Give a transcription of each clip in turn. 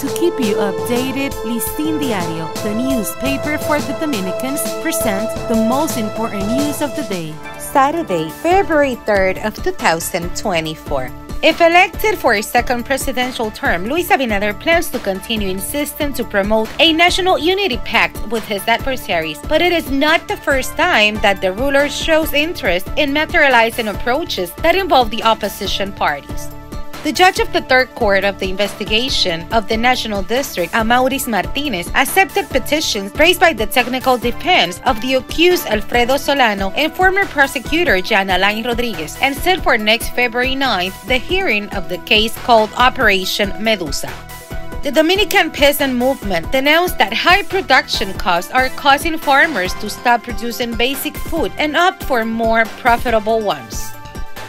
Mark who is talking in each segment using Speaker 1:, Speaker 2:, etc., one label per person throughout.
Speaker 1: To keep you updated, Listín Diario, the newspaper for the Dominicans, presents the most important news of the day.
Speaker 2: Saturday, February 3rd of 2024. If elected for a second presidential term, Luis Abinader plans to continue insisting to promote a national unity pact with his adversaries. But it is not the first time that the ruler shows interest in materializing approaches that involve the opposition parties. The judge of the third court of the investigation of the National District, Amauris Martinez, accepted petitions raised by the technical defense of the accused Alfredo Solano and former prosecutor Jean Alain Rodriguez and set for next February 9th the hearing of the case called Operation Medusa. The Dominican peasant movement denounced that high production costs are causing farmers to stop producing basic food and opt for more profitable ones.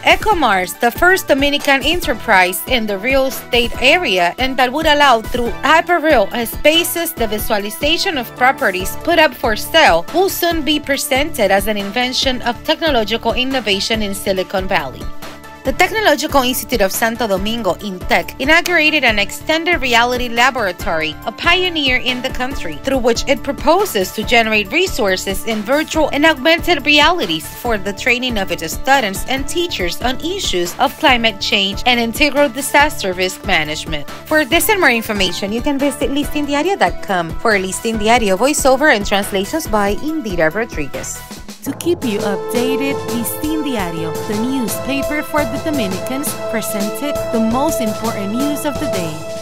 Speaker 2: Ecomars, the first Dominican enterprise in the real estate area and that would allow through hyperreal spaces the visualization of properties put up for sale, will soon be presented as an invention of technological innovation in Silicon Valley. The Technological Institute of Santo Domingo, INTEC, inaugurated an extended reality laboratory, a pioneer in the country, through which it proposes to generate resources in virtual and augmented realities for the training of its students and teachers on issues of climate change and integral disaster risk management. For this and more information, you can visit listindiario.com for Listin Diario voiceover and translations by Indira Rodriguez.
Speaker 1: To keep you updated, Listín Diario, the newspaper for the Dominicans, presented the most important news of the day.